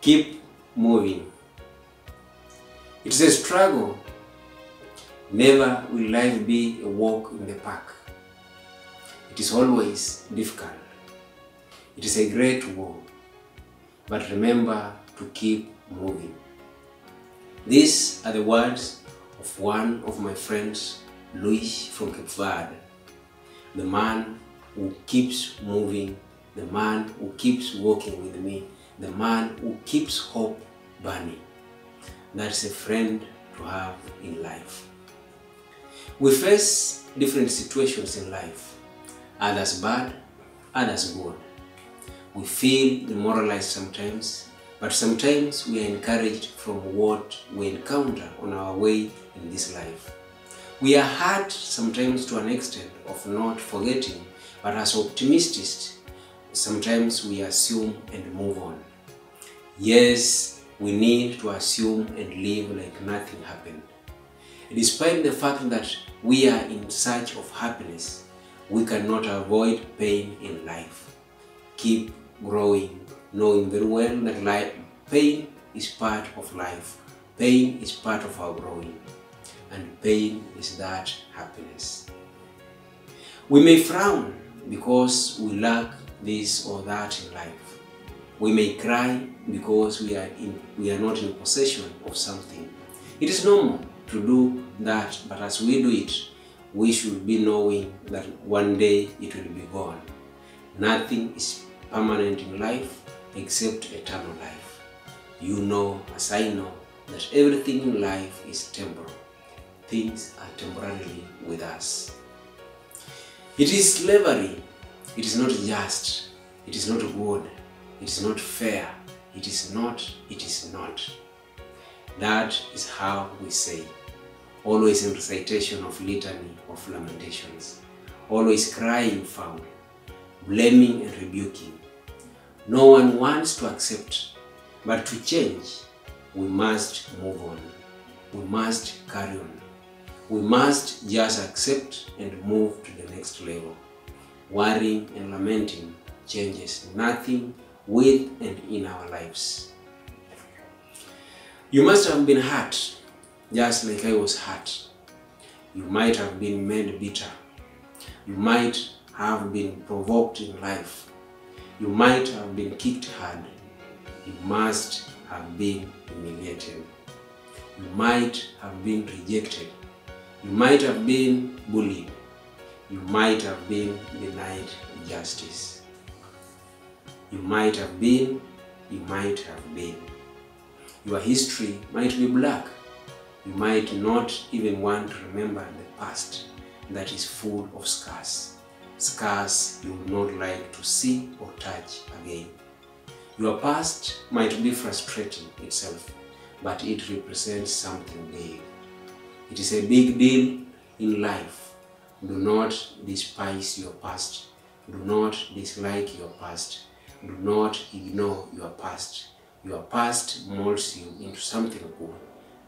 Keep moving. It's a struggle. Never will life be a walk in the park. It is always difficult. It is a great war. But remember to keep moving. These are the words of one of my friends, Luís from Cape Verde, the man who keeps moving, the man who keeps walking with me, the man who keeps hope burning. That's a friend to have in life. We face different situations in life, others bad, others good. We feel demoralized sometimes, but sometimes we are encouraged from what we encounter on our way in this life. We are hurt sometimes to an extent of not forgetting, but as optimists, sometimes we assume and move on. Yes, we need to assume and live like nothing happened. Despite the fact that we are in search of happiness, we cannot avoid pain in life. Keep growing, knowing very well that life, pain is part of life. Pain is part of our growing. And pain is that happiness. We may frown because we lack this or that in life. We may cry because we are, in, we are not in possession of something. It is normal to do that, but as we do it, we should be knowing that one day it will be gone. Nothing is permanent in life except eternal life. You know, as I know, that everything in life is temporal. Things are temporarily with us. It is slavery. It is not just. It is not good. It is not fair. It is not. It is not. That is how we say. Always in recitation of litany of lamentations. Always crying foul. Blaming and rebuking. No one wants to accept, but to change, we must move on. We must carry on. We must just accept and move to the next level. Worrying and lamenting changes nothing with and in our lives. You must have been hurt, just like I was hurt. You might have been made bitter. You might have been provoked in life. You might have been kicked hard. You must have been humiliated. You might have been rejected. You might have been bullied. You might have been denied justice. You might have been, you might have been. Your history might be black. You might not even want to remember the past that is full of scars. Scars you would not like to see or touch again. Your past might be frustrating itself, but it represents something big. It is a big deal in life. Do not despise your past. Do not dislike your past. Do not ignore your past. Your past molds you into something good.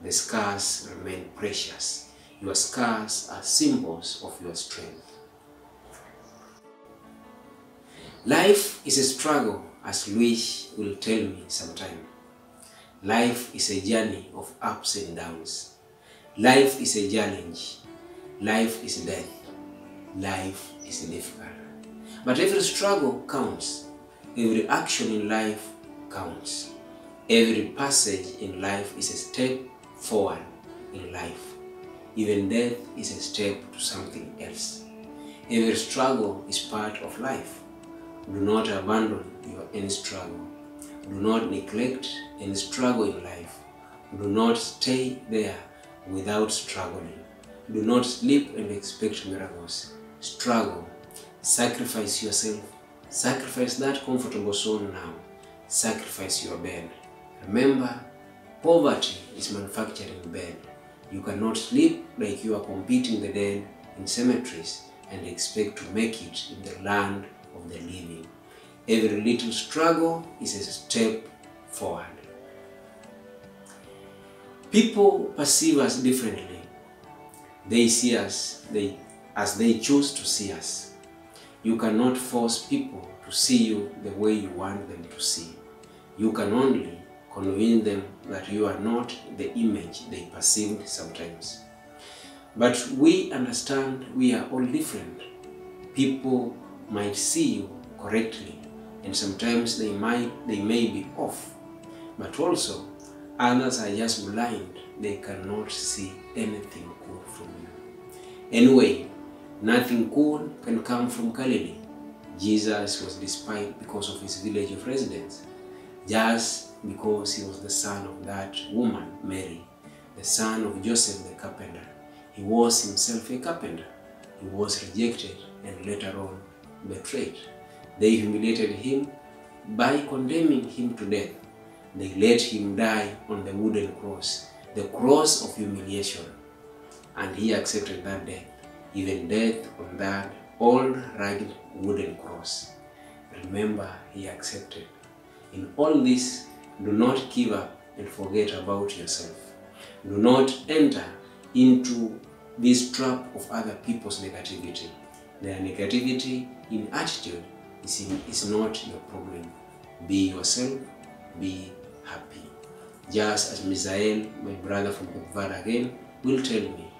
The scars remain precious. Your scars are symbols of your strength. Life is a struggle, as Luís will tell me sometime. Life is a journey of ups and downs. Life is a challenge. Life is death. Life is difficult. But every struggle counts. Every action in life counts. Every passage in life is a step forward in life. Even death is a step to something else. Every struggle is part of life. Do not abandon your any struggle. Do not neglect any struggle in life. Do not stay there without struggling. Do not sleep and expect miracles. Struggle. Sacrifice yourself. Sacrifice that comfortable zone now. Sacrifice your bed. Remember, poverty is manufacturing bed. You cannot sleep like you are competing the dead in cemeteries and expect to make it in the land of the living. Every little struggle is a step forward. People perceive us differently. They see us they, as they choose to see us. You cannot force people to see you the way you want them to see. You can only convince them that you are not the image they perceived sometimes. But we understand we are all different. People might see you correctly, and sometimes they might they may be off. But also, others are just blind. They cannot see anything good from you. Anyway, nothing good can come from Galilee. Jesus was despised because of his village of residence, just because he was the son of that woman, Mary, the son of Joseph the carpenter. He was himself a carpenter. He was rejected and later on betrayed. They humiliated him by condemning him to death. They let him die on the wooden cross, the cross of humiliation. And he accepted that death, even death on that old rugged wooden cross. Remember, he accepted. In all this, do not give up and forget about yourself. Do not enter into this trap of other people's negativity. Their negativity in attitude is, in, is not your problem. Be yourself, be happy. Just as Misael, my brother from Bukvar again, will tell me,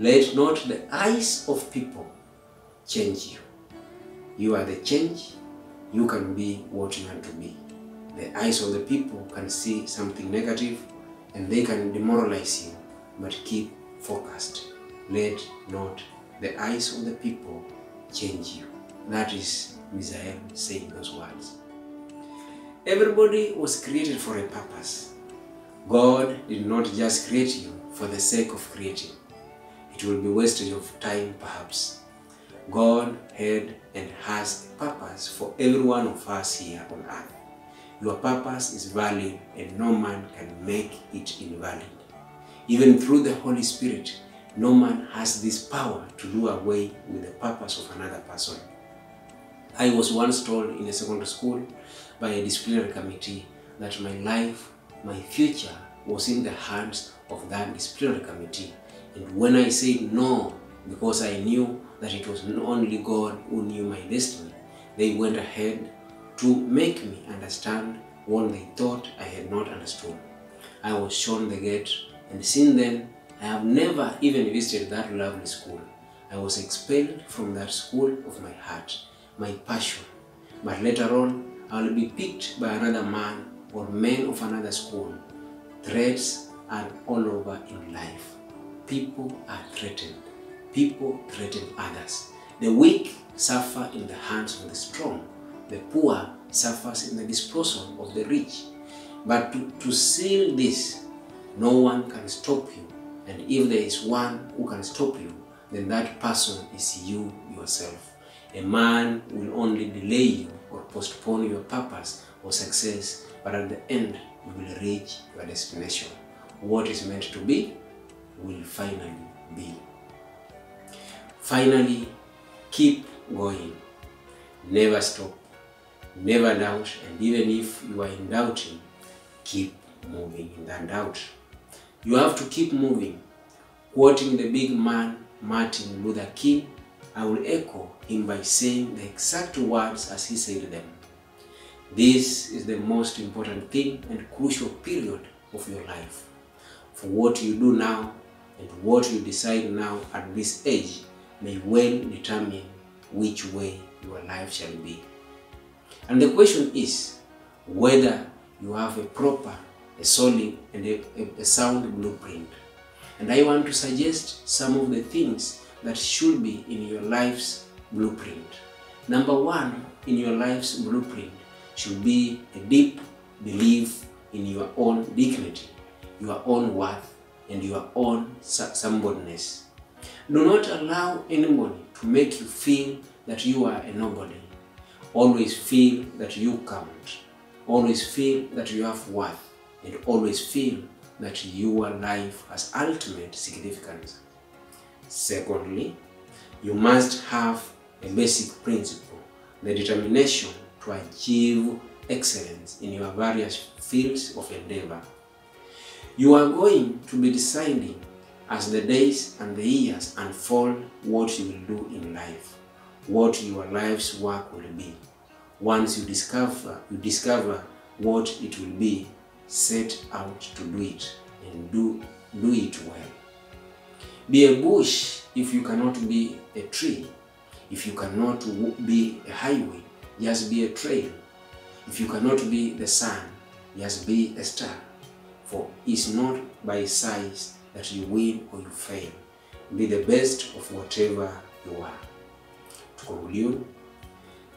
let not the eyes of people change you. You are the change, you can be what you want to be. The eyes of the people can see something negative and they can demoralize you, but keep focused. Let not the eyes of the people change you. That is Misael saying those words. Everybody was created for a purpose. God did not just create you for the sake of creating. It will be wastage of time perhaps. God had and has a purpose for every one of us here on earth. Your purpose is valid and no man can make it invalid. Even through the Holy Spirit, no man has this power to do away with the purpose of another person. I was once told in a secondary school by a disciplinary committee that my life, my future was in the hands of that disciplinary committee. And when I said no, because I knew that it was only God who knew my destiny, they went ahead to make me understand what they thought I had not understood. I was shown the gate, and since then, I have never even visited that lovely school. I was expelled from that school of my heart, my passion. But later on, I will be picked by another man or men of another school. Threats are all over in life. People are threatened. People threaten others. The weak suffer in the hands of the strong. The poor suffers in the disposal of the rich. But to, to seal this, no one can stop you. And if there is one who can stop you, then that person is you yourself. A man will only delay you or postpone your purpose or success, but at the end, you will reach your destination. What is meant to be will finally be. Finally, keep going. Never stop. Never doubt. And even if you are in doubting, keep moving in that doubt. You have to keep moving. Quoting the big man Martin Luther King, I will echo him by saying the exact words as he said them. This is the most important thing and crucial period of your life. For what you do now and what you decide now at this age may well determine which way your life shall be. And the question is whether you have a proper, a solid, and a, a, a sound blueprint. And I want to suggest some of the things that should be in your life's blueprint. Number one in your life's blueprint should be a deep belief in your own dignity, your own worth, and your own somebodyness. Do not allow anybody to make you feel that you are a nobody. Always feel that you count. Always feel that you have worth. And always feel that your life has ultimate significance. Secondly, you must have a basic principle, the determination to achieve excellence in your various fields of endeavor. You are going to be deciding as the days and the years unfold what you will do in life, what your life's work will be. Once you discover you discover what it will be, set out to do it and do, do it well. Be a bush if you cannot be a tree. If you cannot be a highway, just be a trail. If you cannot be the sun, just be a star. For it's not by size that you win or you fail. Be the best of whatever you are. To conclude,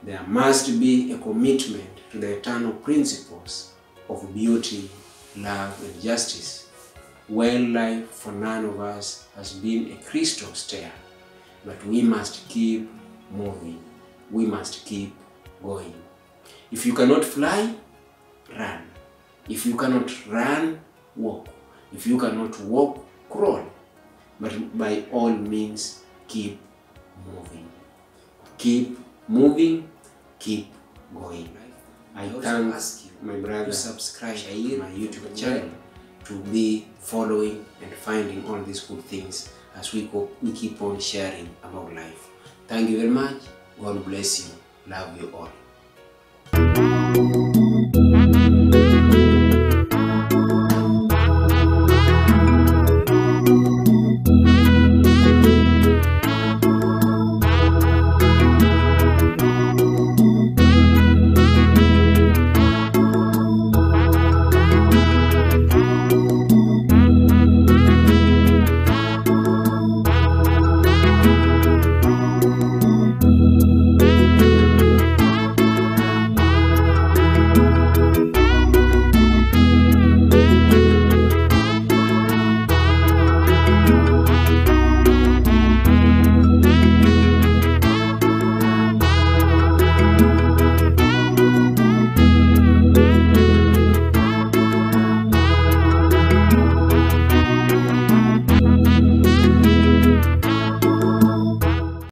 there must be a commitment to the eternal principles of beauty, love, and justice. Well, life for none of us has been a crystal stair, but we must keep moving. We must keep going. If you cannot fly, run. If you cannot run, walk. If you cannot walk, crawl. But by all means, keep moving. Keep moving, keep going. I I thank my brother to subscribe to my YouTube channel to be following and finding all these good things as we, go, we keep on sharing about life. Thank you very much. God bless you. Love you all.